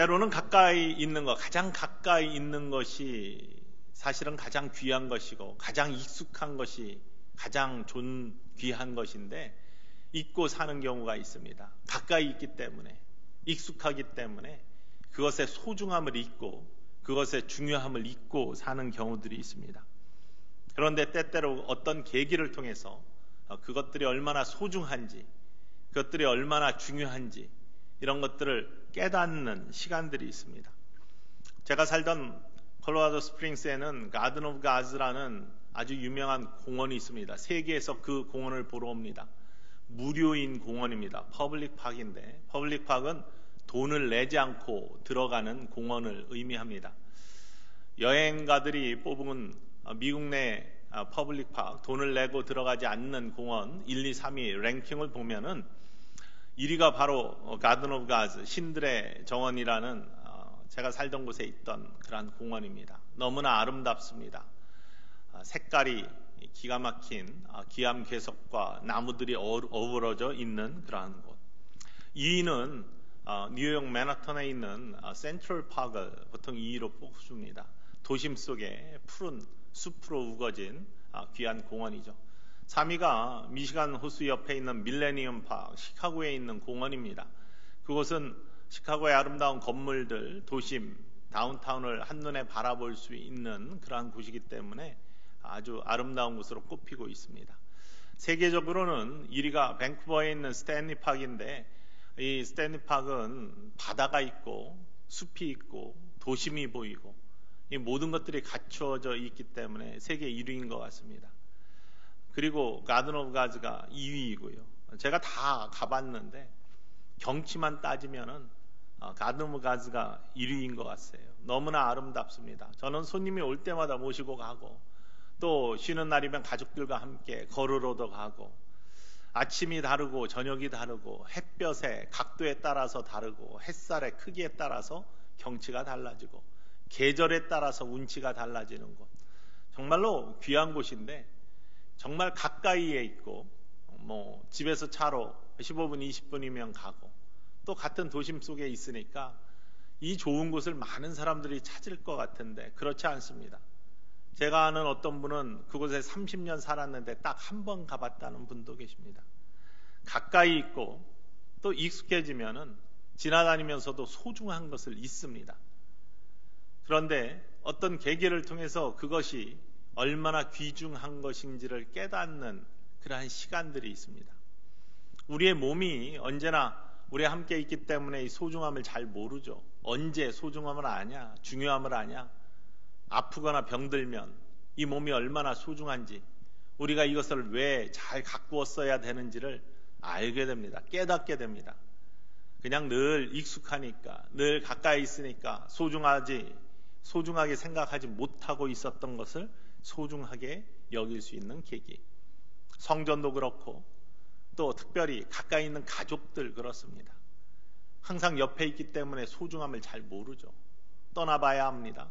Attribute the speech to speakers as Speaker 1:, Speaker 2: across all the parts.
Speaker 1: 때로는 가까이 있는 것, 가장 가까이 있는 것이 사실은 가장 귀한 것이고 가장 익숙한 것이 가장 존귀한 것인데 잊고 사는 경우가 있습니다. 가까이 있기 때문에 익숙하기 때문에 그것의 소중함을 잊고 그것의 중요함을 잊고 사는 경우들이 있습니다. 그런데 때때로 어떤 계기를 통해서 그것들이 얼마나 소중한지, 그것들이 얼마나 중요한지 이런 것들을 깨닫는 시간들이 있습니다. 제가 살던 콜로라도 스프링스에는 Garden of Gods라는 아주 유명한 공원이 있습니다. 세계에서 그 공원을 보러 옵니다. 무료인 공원입니다. public park인데 public park는 돈을 내지 않고 들어가는 공원을 의미합니다. 여행가들이 뽑은 미국 내 public park 돈을 내고 들어가지 않는 공원 1, 2, 3위 랭킹을 보면은 1위가 바로 Garden of Gods 신들의 정원이라는 어, 제가 살던 곳에 있던 그러한 공원입니다. 너무나 아름답습니다. 아, 색깔이 기가 막힌 아, 기암 괴석과 나무들이 어우러져 있는 그러한 곳. 2위는 어, 뉴욕 맨하탄에 있는 어, 센트럴 파크를 보통 2위로 뽑습니다. 도심 속에 푸른 숲으로 우거진 귀한 공원이죠. 3위가 미시간 호수 옆에 있는 밀레니엄 파크, 시카고에 있는 공원입니다. 그곳은 시카고의 아름다운 건물들, 도심, 다운타운을 한눈에 바라볼 수 있는 그러한 곳이기 때문에 아주 아름다운 곳으로 꼽히고 있습니다. 세계적으로는 1위가 밴쿠버에 있는 스탠리 파크인데 이 스탠리 파크는 바다가 있고 숲이 있고 도심이 보이고 이 모든 것들이 갖추어져 있기 때문에 세계 1위인 것 같습니다. 그리고 Garden of Gods가 2위이고요. 제가 다 가봤는데 경치만 따지면은 어, Garden of Gods가 1위인 것 같아요. 너무나 아름답습니다. 저는 손님이 올 때마다 모시고 가고 또 쉬는 날이면 가족들과 함께 걸으러도 가고 아침이 다르고 저녁이 다르고 햇볕의 각도에 따라서 다르고 햇살의 크기에 따라서 경치가 달라지고 계절에 따라서 운치가 달라지는 곳. 정말로 귀한 곳인데 정말 가까이에 있고 뭐 집에서 차로 15분 20분이면 가고 또 같은 도심 속에 있으니까 이 좋은 곳을 많은 사람들이 찾을 것 같은데 그렇지 않습니다. 제가 아는 어떤 분은 그곳에 30년 살았는데 딱 한 번 가봤다는 분도 계십니다. 가까이 있고 또 익숙해지면은 지나다니면서도 소중한 것을 잊습니다. 그런데 어떤 계기를 통해서 그것이 얼마나 귀중한 것인지를 깨닫는 그러한 시간들이 있습니다. 우리의 몸이 언제나 우리와 함께 있기 때문에 이 소중함을 잘 모르죠. 언제 소중함을 아냐, 중요함을 아냐, 아프거나 병들면 이 몸이 얼마나 소중한지, 우리가 이것을 왜 잘 가꾸었어야 되는지를 알게 됩니다. 깨닫게 됩니다. 그냥 늘 익숙하니까, 늘 가까이 있으니까 소중하지, 소중하게 생각하지 못하고 있었던 것을 소중하게 여길 수 있는 계기. 성전도 그렇고 또 특별히 가까이 있는 가족들 그렇습니다. 항상 옆에 있기 때문에 소중함을 잘 모르죠. 떠나봐야 합니다.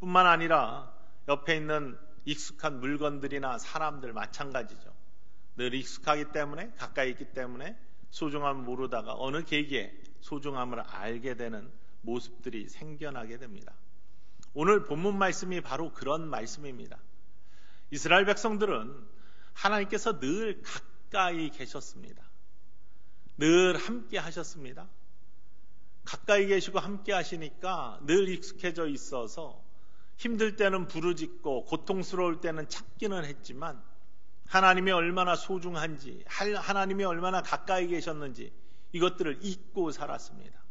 Speaker 1: 뿐만 아니라 옆에 있는 익숙한 물건들이나 사람들 마찬가지죠. 늘 익숙하기 때문에 가까이 있기 때문에 소중함을 모르다가 어느 계기에 소중함을 알게 되는 모습들이 생겨나게 됩니다. 오늘 본문 말씀이 바로 그런 말씀입니다. 이스라엘 백성들은 하나님께서 늘 가까이 계셨습니다. 늘 함께 하셨습니다. 가까이 계시고 함께 하시니까 늘 익숙해져 있어서 힘들 때는 부르짖고 고통스러울 때는 찾기는 했지만 하나님이 얼마나 소중한지 하나님이 얼마나 가까이 계셨는지 이것들을 잊고 살았습니다.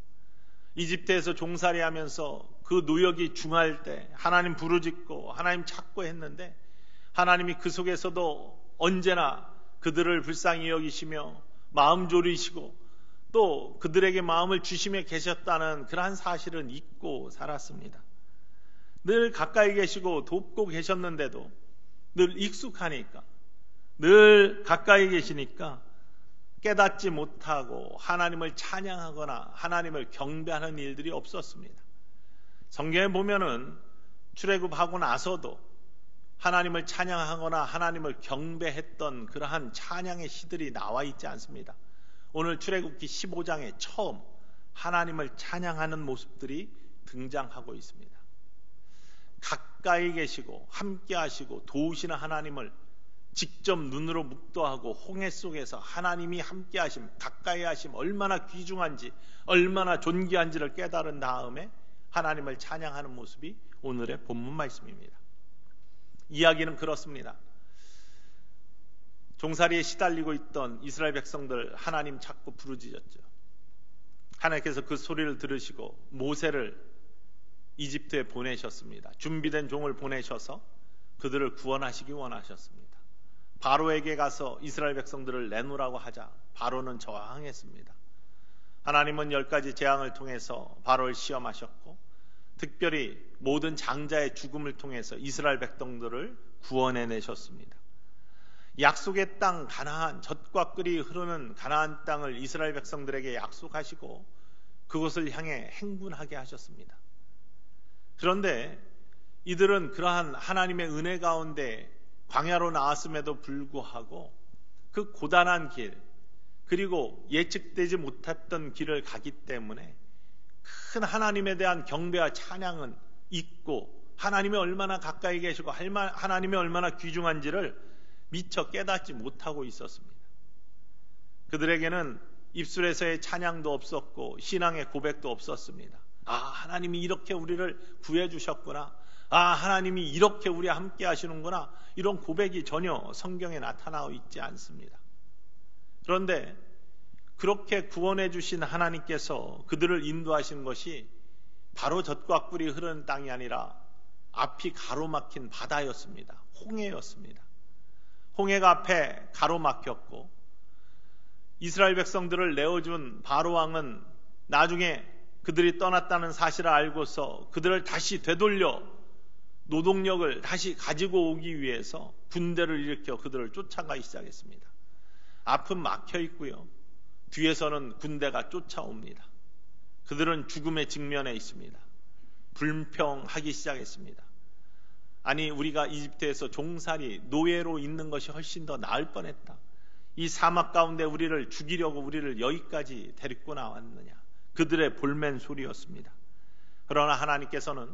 Speaker 1: 이집트에서 종살이 하면서 그 노역이 중할 때 하나님 부르짖고 하나님 찾고 했는데 하나님이 그 속에서도 언제나 그들을 불쌍히 여기시며 마음 졸이시고 또 그들에게 마음을 주심에 계셨다는 그러한 사실은 잊고 살았습니다. 늘 가까이 계시고 돕고 계셨는데도 늘 익숙하니까 늘 가까이 계시니까 깨닫지 못하고 하나님을 찬양하거나 하나님을 경배하는 일들이 없었습니다. 성경에 보면은 출애굽하고 나서도 하나님을 찬양하거나 하나님을 경배했던 그러한 찬양의 시들이 나와 있지 않습니다. 오늘 출애굽기 15장에 처음 하나님을 찬양하는 모습들이 등장하고 있습니다. 가까이 계시고 함께 하시고 도우시는 하나님을 직접 눈으로 묵도하고 홍해 속에서 하나님이 함께 하심, 가까이 하심 얼마나 귀중한지, 얼마나 존귀한지를 깨달은 다음에 하나님을 찬양하는 모습이 오늘의 본문 말씀입니다. 이야기는 그렇습니다. 종살이에 시달리고 있던 이스라엘 백성들 하나님 찾고 부르짖었죠. 하나님께서 그 소리를 들으시고 모세를 이집트에 보내셨습니다. 준비된 종을 보내셔서 그들을 구원하시기 원하셨습니다. 바로에게 가서 이스라엘 백성들을 내놓으라고 하자 바로는 저항했습니다. 하나님은 열 가지 재앙을 통해서 바로를 시험하셨고 특별히 모든 장자의 죽음을 통해서 이스라엘 백성들을 구원해 내셨습니다. 약속의 땅 가나안 젖과 끓이 흐르는 가나안 땅을 이스라엘 백성들에게 약속하시고 그것을 향해 행군하게 하셨습니다. 그런데 이들은 그러한 하나님의 은혜 가운데 광야로 나왔음에도 불구하고 그 고단한 길 그리고 예측되지 못했던 길을 가기 때문에 큰 하나님에 대한 경배와 찬양은 있고 하나님이 얼마나 가까이 계시고 하나님이 얼마나 귀중한지를 미처 깨닫지 못하고 있었습니다. 그들에게는 입술에서의 찬양도 없었고 신앙의 고백도 없었습니다. 아, 하나님이 이렇게 우리를 구해 주셨구나. 아, 하나님이 이렇게 우리와 함께 하시는구나. 이런 고백이 전혀 성경에 나타나고 있지 않습니다. 그런데 그렇게 구원해 주신 하나님께서 그들을 인도하신 것이 바로 젖과 꿀이 흐르는 땅이 아니라 앞이 가로막힌 바다였습니다. 홍해였습니다. 홍해가 앞에 가로막혔고 이스라엘 백성들을 내어준 바로 왕은 나중에 그들이 떠났다는 사실을 알고서 그들을 다시 되돌려 노동력을 다시 가지고 오기 위해서 군대를 일으켜 그들을 쫓아가기 시작했습니다. 앞은 막혀 있고요. 뒤에서는 군대가 쫓아옵니다. 그들은 죽음의 직면에 있습니다. 불평하기 시작했습니다. 아니, 우리가 이집트에서 종살이, 노예로 있는 것이 훨씬 더 나을 뻔했다. 이 사막 가운데 우리를 죽이려고 우리를 여기까지 데리고 나왔느냐. 그들의 볼멘 소리였습니다. 그러나 하나님께서는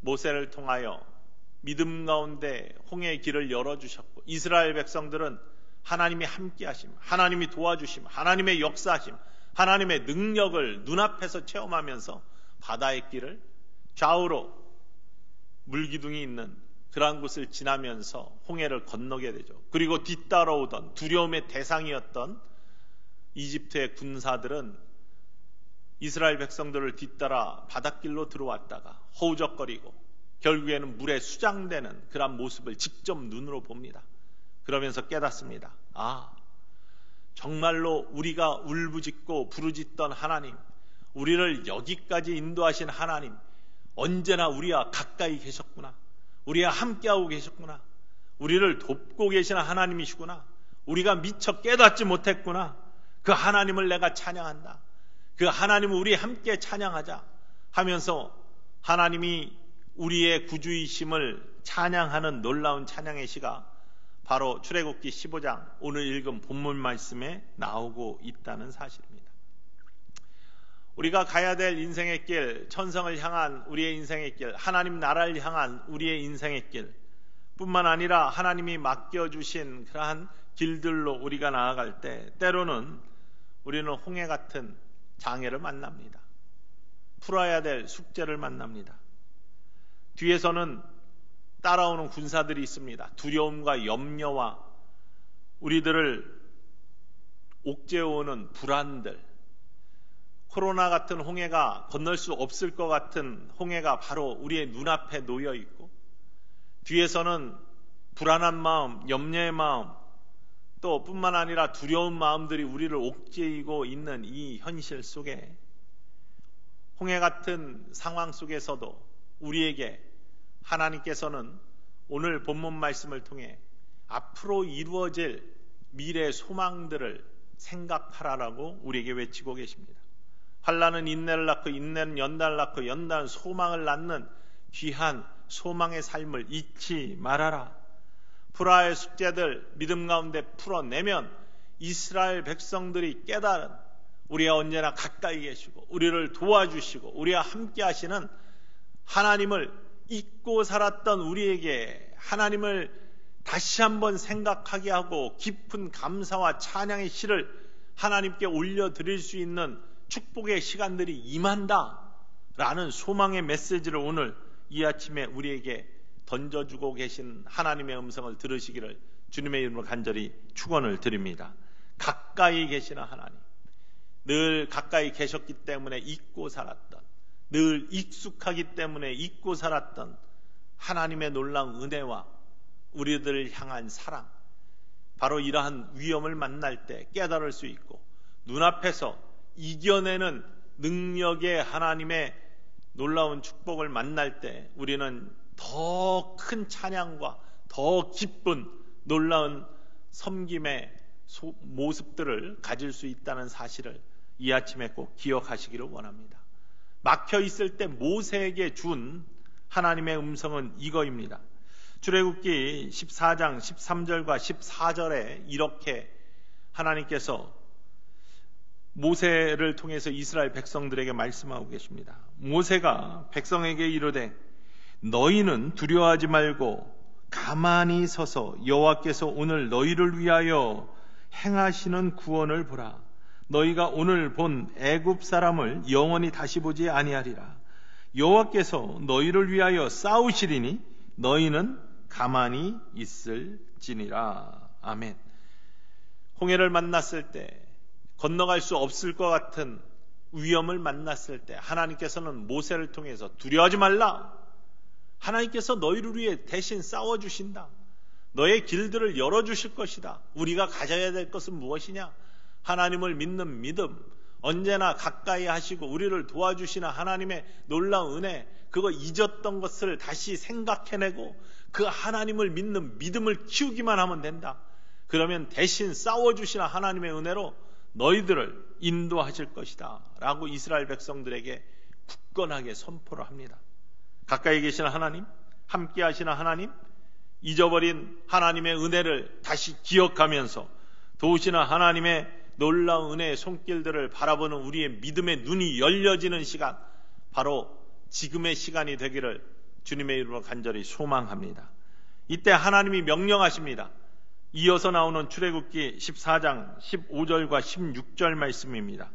Speaker 1: 모세를 통하여 믿음 가운데 홍해의 길을 열어주셨고 이스라엘 백성들은 하나님이 함께 하심, 하나님이 도와주심, 하나님의 역사하심, 하나님의 능력을 눈앞에서 체험하면서 바다의 길을 좌우로 물기둥이 있는 그러한 곳을 지나면서 홍해를 건너게 되죠. 그리고 뒤따라오던 두려움의 대상이었던 이집트의 군사들은 이스라엘 백성들을 뒤따라 바닷길로 들어왔다가 허우적거리고 결국에는 물에 수장되는 그러한 모습을 직접 눈으로 봅니다. 그러면서 깨닫습니다. 아, 정말로 우리가 울부짖고 부르짖던 하나님, 우리를 여기까지 인도하신 하나님, 언제나 우리와 가까이 계셨구나. 우리와 함께하고 계셨구나. 우리를 돕고 계시는 하나님이시구나. 우리가 미처 깨닫지 못했구나. 그 하나님을 내가 찬양한다. 그 하나님을 우리 함께 찬양하자 하면서 하나님이 우리의 구주이심을 찬양하는 놀라운 찬양의 시가 바로 출애굽기 15장 오늘 읽은 본문 말씀에 나오고 있다는 사실입니다. 우리가 가야 될 인생의 길, 천성을 향한 우리의 인생의 길, 하나님 나라를 향한 우리의 인생의 길, 뿐만 아니라 하나님이 맡겨 주신 그러한 길들로 우리가 나아갈 때, 때로는 우리는 홍해 같은 장애를 만납니다. 풀어야 될 숙제를 만납니다. 뒤에서는 따라오는 군사들이 있습니다. 두려움과 염려와 우리들을 옥죄어오는 불안들, 코로나 같은 홍해가 건널 수 없을 것 같은 홍해가 바로 우리의 눈앞에 놓여 있고, 뒤에서는 불안한 마음, 염려의 마음, 또 뿐만 아니라 두려운 마음들이 우리를 옥죄이고 있는 이 현실 속에 홍해 같은 상황 속에서도 우리에게 하나님께서는 오늘 본문 말씀을 통해 앞으로 이루어질 미래 소망들을 생각하라라고 우리에게 외치고 계십니다. 환란은 인내를 낳고 인내는 연단을 낳고 연단은 소망을 낳는 귀한 소망의 삶을 잊지 말아라. 프라의 숙제들 믿음 가운데 풀어내면 이스라엘 백성들이 깨달은 우리와 언제나 가까이 계시고 우리를 도와주시고 우리와 함께 하시는 하나님을 잊고 살았던 우리에게 하나님을 다시 한번 생각하게 하고 깊은 감사와 찬양의 시를 하나님께 올려드릴 수 있는 축복의 시간들이 임한다. 라는 소망의 메시지를 오늘 이 아침에 우리에게 던져주고 계신 하나님의 음성을 들으시기를 주님의 이름으로 간절히 축원을 드립니다. 가까이 계시는 하나님. 늘 가까이 계셨기 때문에 잊고 살았던, 늘 익숙하기 때문에 잊고 살았던 하나님의 놀라운 은혜와 우리들을 향한 사랑, 바로 이러한 위험을 만날 때 깨달을 수 있고 눈앞에서 이겨내는 능력의 하나님의 놀라운 축복을 만날 때 우리는 더 큰 찬양과 더 기쁜 놀라운 섬김의 모습들을 가질 수 있다는 사실을 이 아침에 꼭 기억하시기를 원합니다. 막혀 있을 때 모세에게 준 하나님의 음성은 이거입니다. 출애굽기 14장 13절과 14절에 이렇게 하나님께서 모세를 통해서 이스라엘 백성들에게 말씀하고 계십니다. 모세가 백성에게 이르되 너희는 두려워하지 말고 가만히 서서 여호와께서 오늘 너희를 위하여 행하시는 구원을 보라. 너희가 오늘 본 애굽 사람을 영원히 다시 보지 아니하리라. 여호와께서 너희를 위하여 싸우시리니 너희는 가만히 있을지니라. 아멘. 홍해를 만났을 때 건너갈 수 없을 것 같은 위험을 만났을 때 하나님께서는 모세를 통해서 두려워하지 말라. 하나님께서 너희를 위해 대신 싸워 주신다. 너의 길들을 열어 주실 것이다. 우리가 가져야 될 것은 무엇이냐? 하나님을 믿는 믿음, 언제나 가까이 하시고 우리를 도와주시는 하나님의 놀라운 은혜, 그거 잊었던 것을 다시 생각해내고 그 하나님을 믿는 믿음을 키우기만 하면 된다. 그러면 대신 싸워주시는 하나님의 은혜로 너희들을 인도하실 것이다. 라고 이스라엘 백성들에게 굳건하게 선포를 합니다. 가까이 계시는 하나님, 함께 하시는 하나님, 잊어버린 하나님의 은혜를 다시 기억하면서 도우시는 하나님의 놀라운 은혜의 손길들을 바라보는 우리의 믿음의 눈이 열려지는 시간, 바로 지금의 시간이 되기를 주님의 이름으로 간절히 소망합니다. 이때 하나님이 명령하십니다. 이어서 나오는 출애굽기 14장 15절과 16절 말씀입니다.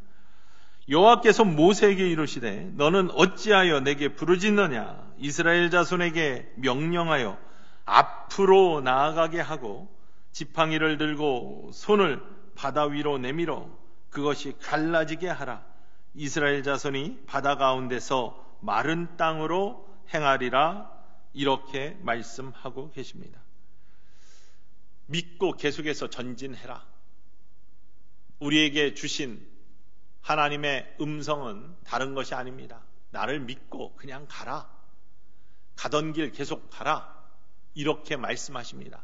Speaker 1: 여호와께서 모세에게 이르시되 너는 어찌하여 내게 부르짖느냐 이스라엘 자손에게 명령하여 앞으로 나아가게 하고 지팡이를 들고 손을 바다 위로 내밀어 그것이 갈라지게 하라 이스라엘 자손이 바다 가운데서 마른 땅으로 행하리라 이렇게 말씀하고 계십니다. 믿고 계속해서 전진해라. 우리에게 주신 하나님의 음성은 다른 것이 아닙니다. 나를 믿고 그냥 가라. 가던 길 계속 가라. 이렇게 말씀하십니다.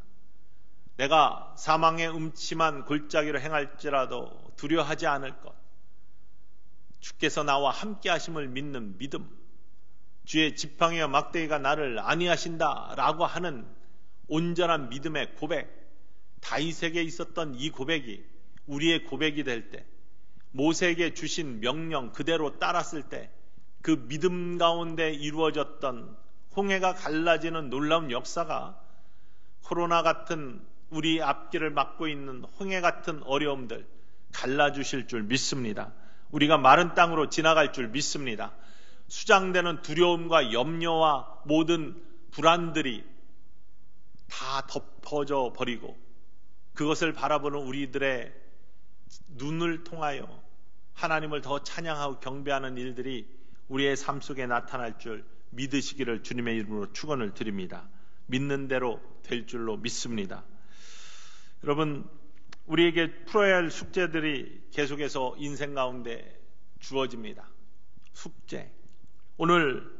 Speaker 1: 내가 사망의 음침한 골짜기로 행할지라도 두려워하지 않을 것. 주께서 나와 함께 하심을 믿는 믿음. 주의 지팡이와 막대기가 나를 아니하신다라고 하는 온전한 믿음의 고백. 다윗에게 있었던 이 고백이 우리의 고백이 될 때, 모세에게 주신 명령 그대로 따랐을 때, 그 믿음 가운데 이루어졌던 홍해가 갈라지는 놀라운 역사가 코로나 같은 우리 앞길을 막고 있는 홍해 같은 어려움들 갈라주실 줄 믿습니다. 우리가 마른 땅으로 지나갈 줄 믿습니다. 수장되는 두려움과 염려와 모든 불안들이 다 덮어져 버리고 그것을 바라보는 우리들의 눈을 통하여 하나님을 더 찬양하고 경배하는 일들이 우리의 삶 속에 나타날 줄 믿으시기를 주님의 이름으로 축원을 드립니다. 믿는 대로 될 줄로 믿습니다. 여러분 우리에게 풀어야 할 숙제들이 계속해서 인생 가운데 주어집니다. 숙제. 오늘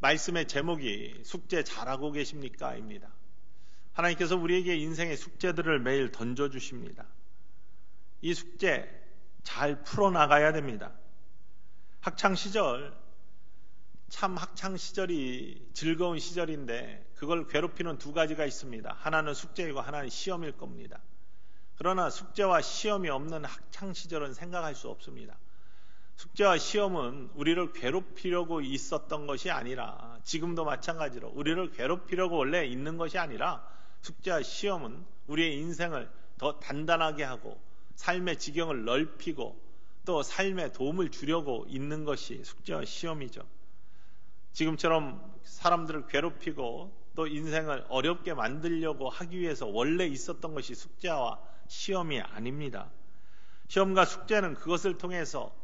Speaker 1: 말씀의 제목이 숙제 잘하고 계십니까? 입니다. 하나님께서 우리에게 인생의 숙제들을 매일 던져주십니다. 이 숙제 잘 풀어나가야 됩니다. 학창 시절, 참 학창 시절이 즐거운 시절인데 그걸 괴롭히는 두 가지가 있습니다. 하나는 숙제이고 하나는 시험일 겁니다. 그러나 숙제와 시험이 없는 학창 시절은 생각할 수 없습니다. 숙제와 시험은 우리를 괴롭히려고 있었던 것이 아니라 지금도 마찬가지로 우리를 괴롭히려고 원래 있는 것이 아니라 숙제와 시험은 우리의 인생을 더 단단하게 하고 삶의 지경을 넓히고 또 삶에 도움을 주려고 있는 것이 숙제와 시험이죠. 지금처럼 사람들을 괴롭히고 또 인생을 어렵게 만들려고 하기 위해서 원래 있었던 것이 숙제와 시험이 아닙니다. 시험과 숙제는 그것을 통해서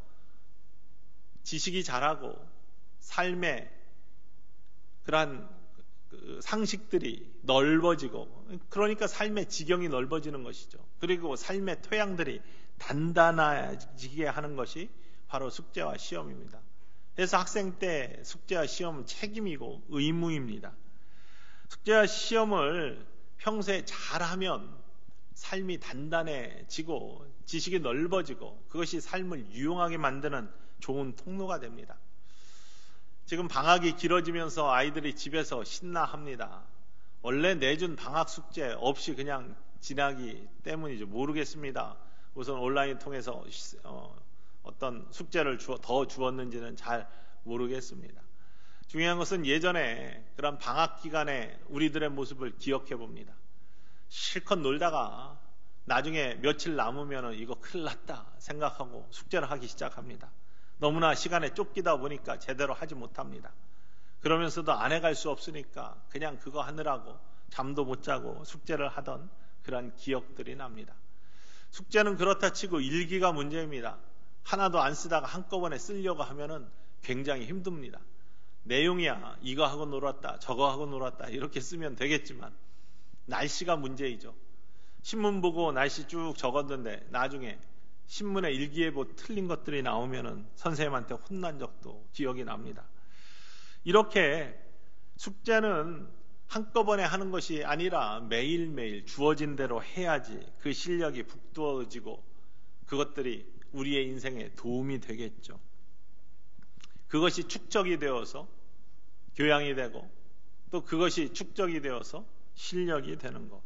Speaker 1: 지식이 자라고 삶의 그러한 그 상식들이 넓어지고 그러니까 삶의 지경이 넓어지는 것이죠. 그리고 삶의 토양들이 단단해지게 하는 것이 바로 숙제와 시험입니다. 그래서 학생 때 숙제와 시험은 책임이고 의무입니다. 숙제와 시험을 평소에 잘하면 삶이 단단해지고 지식이 넓어지고 그것이 삶을 유용하게 만드는 좋은 통로가 됩니다. 지금 방학이 길어지면서 아이들이 집에서 신나합니다. 원래 내준 방학 숙제 없이 그냥 지나기 때문이죠. 모르겠습니다. 우선 온라인 통해서 어, 떤 숙제를 더 주었는지는 잘 모르겠습니다. 중요한 것은 예전에 그런 방학 기간에 우리들의 모습을 기억해 봅니다. 실컷 놀다가 나중에 며칠 남으면 이거 큰일 났다 생각하고 숙제를 하기 시작합니다. 너무나 시간에 쫓기다 보니까 제대로 하지 못합니다. 그러면서도 안 해갈 수 없으니까 그냥 그거 하느라고 잠도 못 자고 숙제를 하던 그런 기억들이 납니다. 숙제는 그렇다 치고 일기가 문제입니다. 하나도 안 쓰다가 한꺼번에 쓰려고 하면은 굉장히 힘듭니다. 내용이야 이거 하고 놀았다 저거 하고 놀았다 이렇게 쓰면 되겠지만 날씨가 문제이죠. 신문 보고 날씨 쭉 적었는데 나중에 신문에 일기예보 틀린 것들이 나오면은 선생님한테 혼난 적도 기억이 납니다. 이렇게 숙제는 한꺼번에 하는 것이 아니라 매일매일 주어진 대로 해야지 그 실력이 북돋워지고 그것들이 우리의 인생에 도움이 되겠죠. 그것이 축적이 되어서 교양이 되고 또 그것이 축적이 되어서 실력이 되는 것.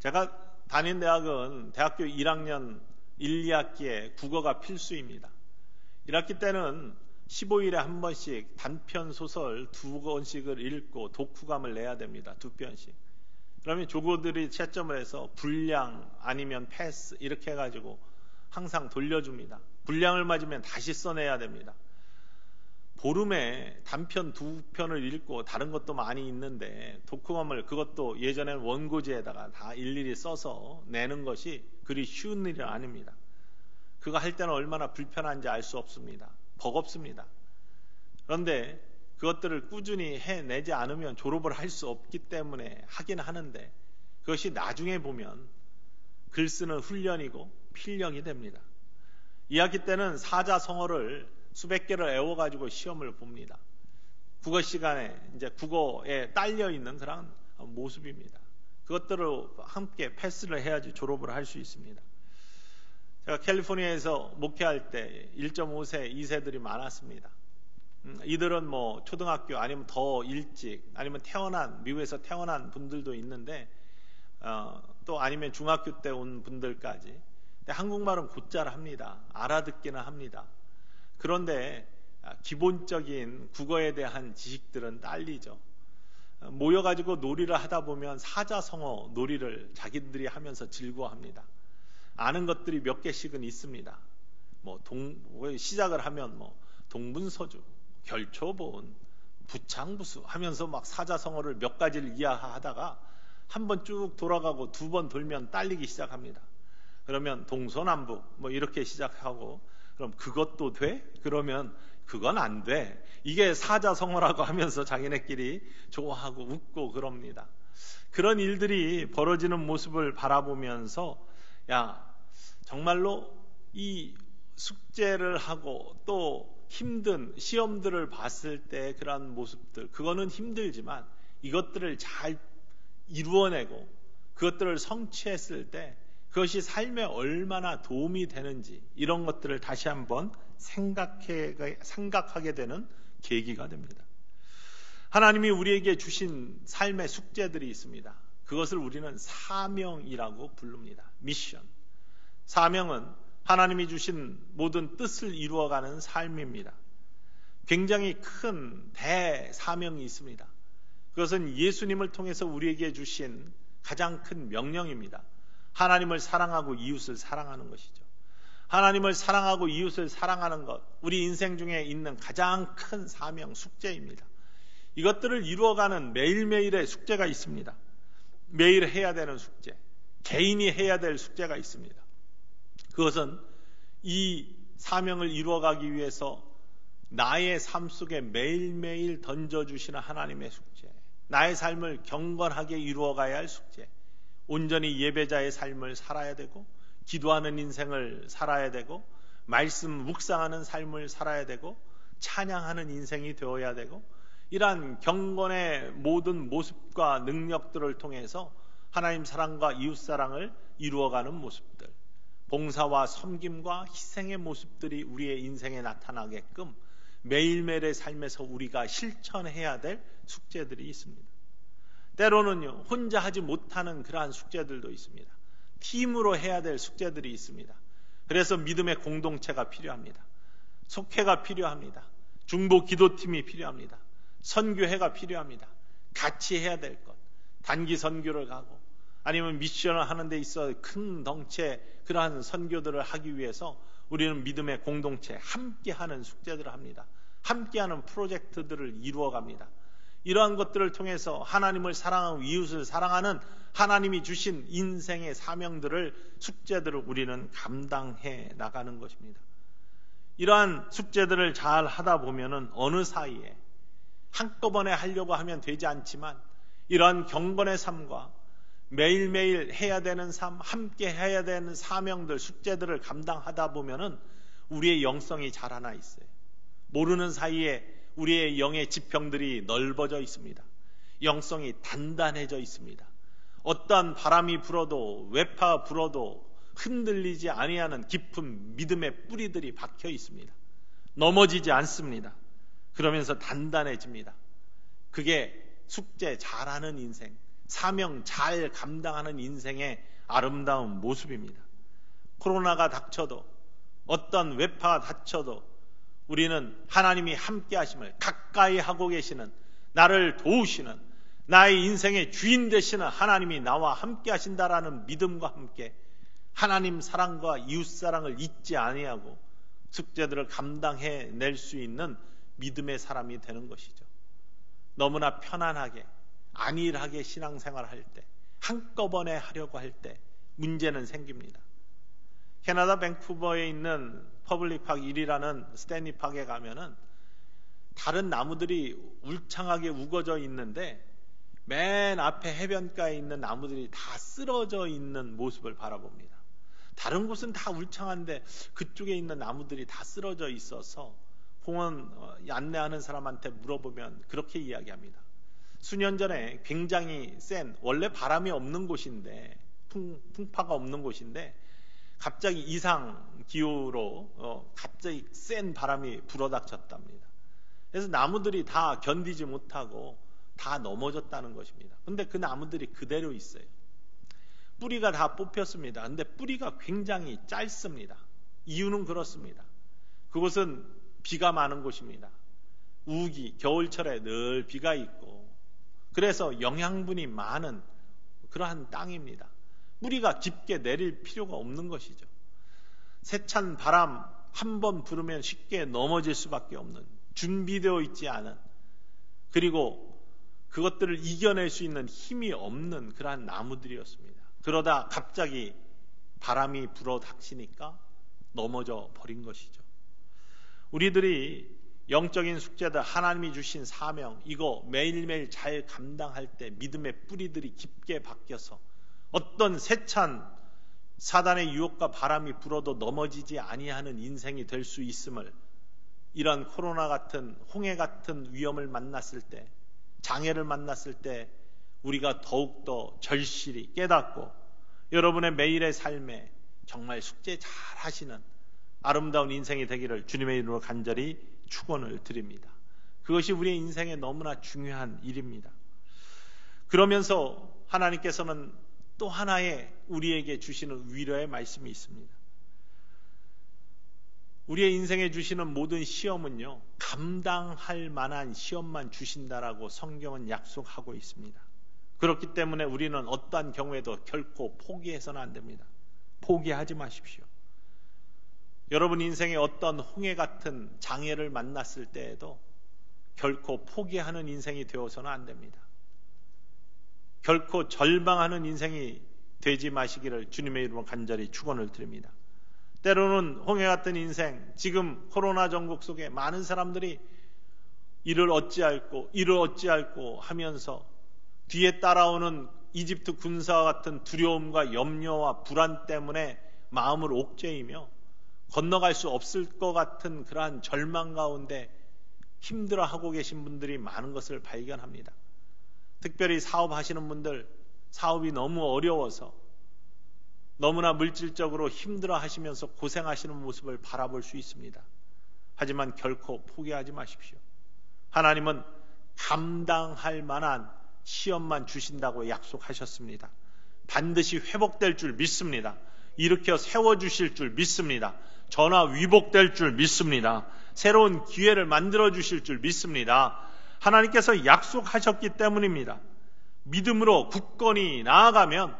Speaker 1: 제가 다닌 대학은 대학교 1학년 1, 2학기에 국어가 필수입니다. 1학기 때는 15일에 한 번씩 단편 소설 두 권씩을 읽고 독후감을 내야 됩니다. 두 편씩. 그러면 조고들이 채점을 해서 분량 아니면 패스 이렇게 해가지고 항상 돌려줍니다. 분량을 맞으면 다시 써내야 됩니다. 보름에 단편 두 편을 읽고 다른 것도 많이 있는데 독후감을 그것도 예전엔 원고지에다가 다 일일이 써서 내는 것이 그리 쉬운 일이 아닙니다. 그거 할 때는 얼마나 불편한지 알 수 없습니다. 버겁습니다. 그런데 그것들을 꾸준히 해내지 않으면 졸업을 할 수 없기 때문에 하긴 하는데 그것이 나중에 보면 글 쓰는 훈련이고 필력이 됩니다. 2학기 때는 사자성어를 수백 개를 애워가지고 시험을 봅니다. 국어 시간에 이제 국어에 딸려 있는 그런 모습입니다. 그것들을 함께 패스를 해야지 졸업을 할 수 있습니다. 제가 캘리포니아에서 목회할 때 1.5세, 2세들이 많았습니다. 음, 이들은 뭐 초등학교 아니면 더 일찍 아니면 태어난 미국에서 태어난 분들도 있는데 어, 또 아니면 중학교 때 온 분들까지 한국말은 곧잘 합니다. 알아듣기는 합니다. 그런데 아, 기본적인 국어에 대한 지식들은 딸리죠. 어, 모여가지고 놀이를 하다 보면 사자성어 놀이를 자기들이 하면서 즐거워합니다. 아는 것들이 몇 개씩은 있습니다. 뭐 동, 시작을 하면 뭐 동분서주, 결초본, 부창부수 하면서 막 사자성어를 몇 가지를 이해하다가 한 번 쭉 돌아가고 두 번 돌면 딸리기 시작합니다. 그러면 동서남북 뭐 이렇게 시작하고 그럼 그것도 돼? 그러면 그건 안 돼. 이게 사자성어라고 하면서 자기네끼리 좋아하고 웃고 그럽니다. 그런 일들이 벌어지는 모습을 바라보면서 야, 정말로 이 숙제를 하고 또 힘든 시험들을 봤을 때 그러한 모습들, 그거는 힘들지만 이것들을 잘 이루어내고 그것들을 성취했을 때 그것이 삶에 얼마나 도움이 되는지 이런 것들을 다시 한번 생각해, 생각하게 되는 계기가 됩니다. 하나님이 우리에게 주신 삶의 숙제들이 있습니다. 그것을 우리는 사명이라고 부릅니다. 미션. 사명은 하나님이 주신 모든 뜻을 이루어가는 삶입니다. 굉장히 큰 대사명이 있습니다. 그것은 예수님을 통해서 우리에게 주신 가장 큰 명령입니다. 하나님을 사랑하고 이웃을 사랑하는 것이죠. 하나님을 사랑하고 이웃을 사랑하는 것, 우리 인생 중에 있는 가장 큰 사명, 숙제입니다. 이것들을 이루어가는 매일매일의 숙제가 있습니다. 매일 해야 되는 숙제, 개인이 해야 될 숙제가 있습니다. 그것은 이 사명을 이루어가기 위해서 나의 삶 속에 매일매일 던져주시는 하나님의 숙제, 나의 삶을 경건하게 이루어가야 할 숙제, 온전히 예배자의 삶을 살아야 되고, 기도하는 인생을 살아야 되고, 말씀 묵상하는 삶을 살아야 되고, 찬양하는 인생이 되어야 되고, 이러한 경건의 모든 모습과 능력들을 통해서 하나님 사랑과 이웃 사랑을 이루어가는 모습들, 봉사와 섬김과 희생의 모습들이 우리의 인생에 나타나게끔 매일매일의 삶에서 우리가 실천해야 될 숙제들이 있습니다. 때로는요, 혼자 하지 못하는 그러한 숙제들도 있습니다. 팀으로 해야 될 숙제들이 있습니다. 그래서 믿음의 공동체가 필요합니다. 속회가 필요합니다. 중보 기도팀이 필요합니다. 선교회가 필요합니다. 같이 해야 될 것. 단기 선교를 가고 아니면 미션을 하는 데 있어 큰 덩치의 그러한 선교들을 하기 위해서 우리는 믿음의 공동체 함께 하는 숙제들을 합니다. 함께 하는 프로젝트들을 이루어 갑니다. 이러한 것들을 통해서 하나님을 사랑하고 이웃을 사랑하는 하나님이 주신 인생의 사명들을 숙제들을 우리는 감당해 나가는 것입니다. 이러한 숙제들을 잘 하다 보면은 어느 사이에 한꺼번에 하려고 하면 되지 않지만 이러한 경건의 삶과 매일매일 해야 되는 삶, 함께 해야 되는 사명들, 숙제들을 감당하다 보면은 우리의 영성이 자라나 있어요. 모르는 사이에 우리의 영의 지평들이 넓어져 있습니다. 영성이 단단해져 있습니다. 어떠한 바람이 불어도 외파 불어도 흔들리지 아니하는 깊은 믿음의 뿌리들이 박혀 있습니다. 넘어지지 않습니다. 그러면서 단단해집니다. 그게 숙제 잘하는 인생, 사명 잘 감당하는 인생의 아름다운 모습입니다. 코로나가 닥쳐도 어떤 외파가 닥쳐도 우리는 하나님이 함께 하심을 가까이 하고 계시는 나를 도우시는 나의 인생의 주인 되시는 하나님이 나와 함께 하신다라는 믿음과 함께 하나님 사랑과 이웃 사랑을 잊지 아니하고 숙제들을 감당해 낼 수 있는 믿음의 사람이 되는 것이죠. 너무나 편안하게 안일하게 신앙생활 할때 한꺼번에 하려고 할 때 문제는 생깁니다. 캐나다 밴쿠버에 있는 public park 1위라는 Stanley Park에 가면은 다른 나무들이 울창하게 우거져 있는데 맨 앞에 해변가에 있는 나무들이 다 쓰러져 있는 모습을 바라봅니다. 다른 곳은 다 울창한데 그쪽에 있는 나무들이 다 쓰러져 있어서 공원 어, 안내하는 사람한테 물어보면 그렇게 이야기합니다. 수년 전에 굉장히 센 원래 바람이 없는 곳인데 풍, 풍파가 없는 곳인데 갑자기 이상 기후로 어, 갑자기 센 바람이 불어닥쳤답니다. 그래서 나무들이 다 견디지 못하고 다 넘어졌다는 것입니다. 근데 그 나무들이 그대로 있어요. 뿌리가 다 뽑혔습니다. 근데 뿌리가 굉장히 짧습니다. 이유는 그렇습니다. 그것은 비가 많은 곳입니다. 우기, 겨울철에 늘 비가 있고, 그래서 영양분이 많은 그러한 땅입니다. 뿌리가 깊게 내릴 필요가 없는 것이죠. 세찬 바람 한 번 부르면 쉽게 넘어질 수밖에 없는 준비되어 있지 않은 그리고 그것들을 이겨낼 수 있는 힘이 없는 그러한 나무들이었습니다. 그러다 갑자기 바람이 불어 닥치니까 넘어져 버린 것이죠. 우리들이 영적인 숙제들 하나님이 주신 사명 이거 매일매일 잘 감당할 때 믿음의 뿌리들이 깊게 바뀌어서 어떤 세찬 사단의 유혹과 바람이 불어도 넘어지지 아니하는 인생이 될 수 있음을 이런 코로나 같은 홍해 같은 위험을 만났을 때 장애를 만났을 때 우리가 더욱더 절실히 깨닫고 여러분의 매일의 삶에 정말 숙제 잘 하시는 아름다운 인생이 되기를 주님의 이름으로 간절히 축원을 드립니다. 그것이 우리의 인생에 너무나 중요한 일입니다. 그러면서 하나님께서는 또 하나의 우리에게 주시는 위로의 말씀이 있습니다. 우리의 인생에 주시는 모든 시험은요, 감당할 만한 시험만 주신다라고 성경은 약속하고 있습니다. 그렇기 때문에 우리는 어떠한 경우에도 결코 포기해서는 안 됩니다. 포기하지 마십시오. 여러분 인생에 어떤 홍해 같은 장애를 만났을 때에도 결코 포기하는 인생이 되어서는 안 됩니다. 결코 절망하는 인생이 되지 마시기를 주님의 이름으로 간절히 축원을 드립니다. 때로는 홍해 같은 인생, 지금 코로나 전국 속에 많은 사람들이 이를 어찌할고 이를 어찌할고 하면서 뒤에 따라오는 이집트 군사와 같은 두려움과 염려와 불안 때문에 마음을 옥죄이며 건너갈 수 없을 것 같은 그러한 절망 가운데 힘들어하고 계신 분들이 많은 것을 발견합니다. 특별히 사업하시는 분들 사업이 너무 어려워서 너무나 물질적으로 힘들어 하시면서 고생하시는 모습을 바라볼 수 있습니다. 하지만 결코 포기하지 마십시오. 하나님은 감당할 만한 시험만 주신다고 약속하셨습니다. 반드시 회복될 줄 믿습니다. 일으켜 세워주실 줄 믿습니다. 전화 위복될 줄 믿습니다. 새로운 기회를 만들어 주실 줄 믿습니다. 하나님께서 약속하셨기 때문입니다. 믿음으로 굳건히 나아가면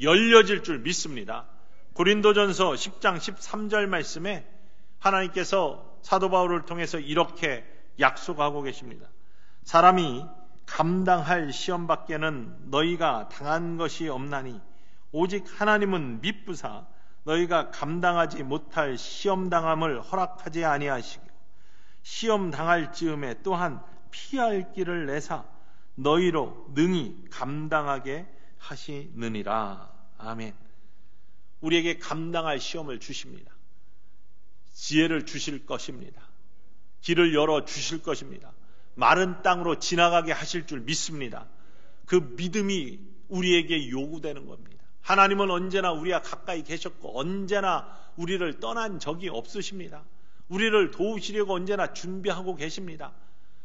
Speaker 1: 열려질 줄 믿습니다. 고린도전서 10장 13절 말씀에 하나님께서 사도 바울을 통해서 이렇게 약속하고 계십니다. 사람이 감당할 시험 밖에는 너희가 당한 것이 없나니 오직 하나님은 미쁘사 너희가 감당하지 못할 시험 당함을 허락하지 아니하시고 시험 당할 즈음에 또한 피할 길을 내사 너희로 능히 감당하게 하시느니라. 아멘. 우리에게 감당할 시험을 주십니다. 지혜를 주실 것입니다. 길을 열어 주실 것입니다. 마른 땅으로 지나가게 하실 줄 믿습니다. 그 믿음이 우리에게 요구되는 겁니다. 하나님은 언제나 우리와 가까이 계셨고 언제나 우리를 떠난 적이 없으십니다. 우리를 도우시려고 언제나 준비하고 계십니다.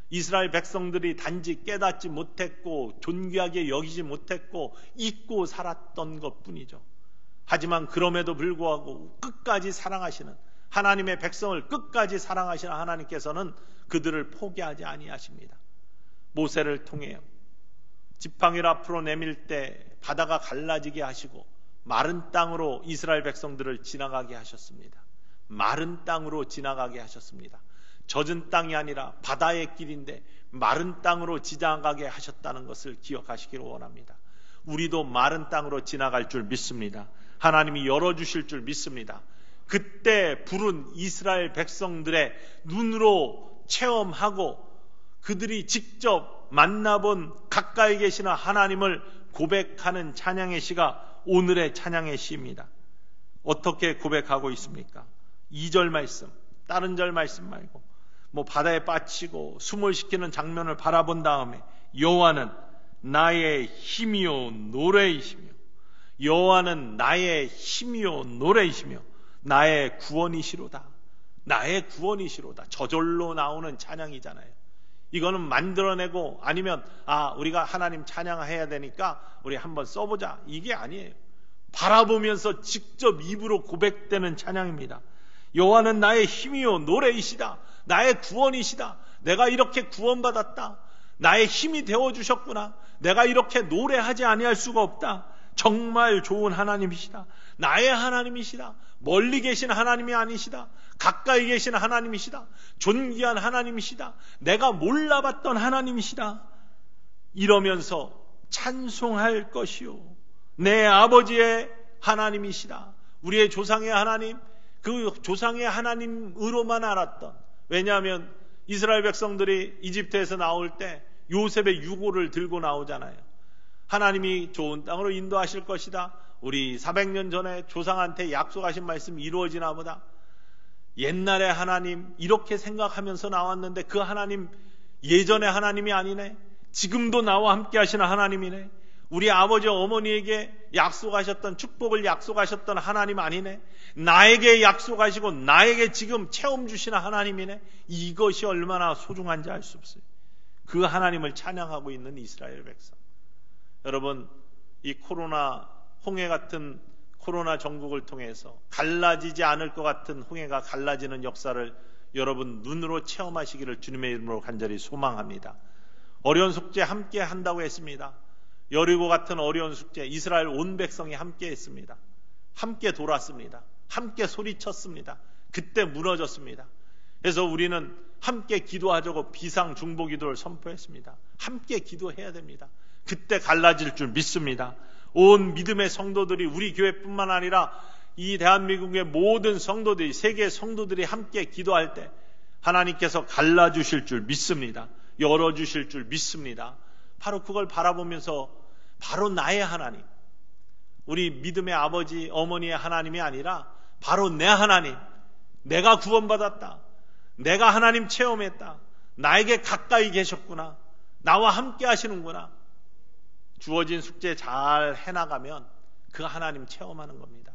Speaker 1: 이스라엘 백성들이 단지 깨닫지 못했고 존귀하게 여기지 못했고 잊고 살았던 것 뿐이죠. 하지만 그럼에도 불구하고 끝까지 사랑하시는 하나님의 백성을 끝까지 사랑하시는 하나님께서는 그들을 포기하지 아니하십니다. 모세를 통해요. 지팡이를 앞으로 내밀 때 바다가 갈라지게 하시고 마른 땅으로 이스라엘 백성들을 지나가게 하셨습니다. 마른 땅으로 지나가게 하셨습니다. 젖은 땅이 아니라 바다의 길인데 마른 땅으로 지나가게 하셨다는 것을 기억하시기를 원합니다. 우리도 마른 땅으로 지나갈 줄 믿습니다. 하나님이 열어주실 줄 믿습니다. 그때 부른 이스라엘 백성들의 눈으로 체험하고 그들이 직접 만나본 가까이 계시는 하나님을 고백하는 찬양의 시가 오늘의 찬양의 시입니다. 어떻게 고백하고 있습니까? 2절 말씀, 다른 절 말씀 말고 뭐 바다에 빠치고 숨을 시키는 장면을 바라본 다음에 여호와는 나의 힘이요 노래이시며 여호와는 나의 힘이요 노래이시며 나의 구원이시로다. 나의 구원이시로다. 저절로 나오는 찬양이잖아요. 이거는 만들어내고 아니면 아 우리가 하나님 찬양해야 되니까 우리 한번 써보자 이게 아니에요. 바라보면서 직접 입으로 고백되는 찬양입니다. 여호와는 나의 힘이요 노래이시다. 나의 구원이시다. 내가 이렇게 구원받았다. 나의 힘이 되어 주셨구나. 내가 이렇게 노래하지 아니할 수가 없다. 정말 좋은 하나님이시다. 나의 하나님이시다. 멀리 계신 하나님이 아니시다. 가까이 계신 하나님이시다. 존귀한 하나님이시다. 내가 몰라봤던 하나님이시다. 이러면서 찬송할 것이요. 내 아버지의 하나님이시다. 우리의 조상의 하나님, 그 조상의 하나님으로만 알았던 왜냐하면 이스라엘 백성들이 이집트에서 나올 때 요셉의 유고를 들고 나오잖아요. 하나님이 좋은 땅으로 인도하실 것이다. 우리 400년 전에 조상한테 약속하신 말씀 이루어지나 보다. 옛날에 하나님 이렇게 생각하면서 나왔는데 그 하나님 예전의 하나님이 아니네. 지금도 나와 함께 하시는 하나님이네. 우리 아버지 어머니에게 약속하셨던 축복을 약속하셨던 하나님 아니네. 나에게 약속하시고 나에게 지금 체험 주시는 하나님이네. 이것이 얼마나 소중한지 알 수 없어요. 그 하나님을 찬양하고 있는 이스라엘 백성. 여러분, 이 코로나 홍해 같은 코로나 전국을 통해서 갈라지지 않을 것 같은 홍해가 갈라지는 역사를 여러분 눈으로 체험하시기를 주님의 이름으로 간절히 소망합니다. 어려운 숙제 함께 한다고 했습니다. 여리고 같은 어려운 숙제 이스라엘 온 백성이 함께 했습니다. 함께 돌았습니다. 함께 소리쳤습니다. 그때 무너졌습니다. 그래서 우리는 함께 기도하자고 비상 중보 기도를 선포했습니다. 함께 기도해야 됩니다. 그때 갈라질 줄 믿습니다. 온 믿음의 성도들이 우리 교회뿐만 아니라 이 대한민국의 모든 성도들이 세계 성도들이 함께 기도할 때 하나님께서 갈라 주실 줄 믿습니다. 열어 주실 줄 믿습니다. 바로 그걸 바라보면서 바로 나의 하나님, 우리 믿음의 아버지, 어머니의 하나님이 아니라 바로 내 하나님, 내가 구원받았다. 내가 하나님 체험했다. 나에게 가까이 계셨구나. 나와 함께 하시는구나. 주어진 숙제 잘 해나가면 그 하나님 체험하는 겁니다.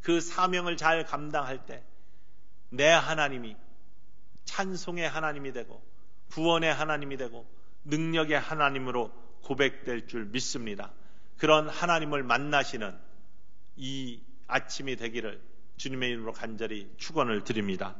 Speaker 1: 그 사명을 잘 감당할 때 내 하나님이 찬송의 하나님이 되고 구원의 하나님이 되고 능력의 하나님으로 고백될 줄 믿습니다. 그런 하나님을 만나시는 이 아침이 되기를 주님의 이름으로 간절히 축원을 드립니다.